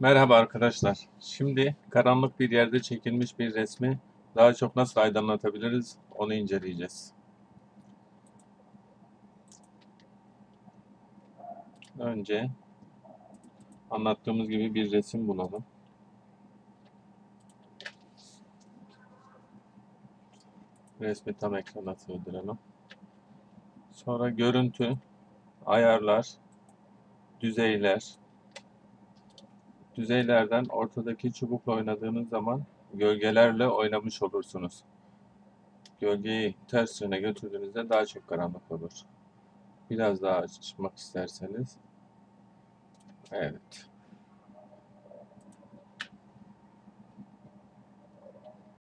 Merhaba arkadaşlar. Şimdi karanlık bir yerde çekilmiş bir resmi daha çok nasıl aydınlatabiliriz onu inceleyeceğiz. Önce anlattığımız gibi bir resim bulalım. Resmi tam ekrana sığdıralım. Sonra görüntü, ayarlar, düzeyler, Düzeylerden ortadaki çubukla oynadığınız zaman gölgelerle oynamış olursunuz. Gölgeyi ters yöne götürdüğünüzde daha çok karanlık olur. Biraz daha açmak isterseniz. Evet.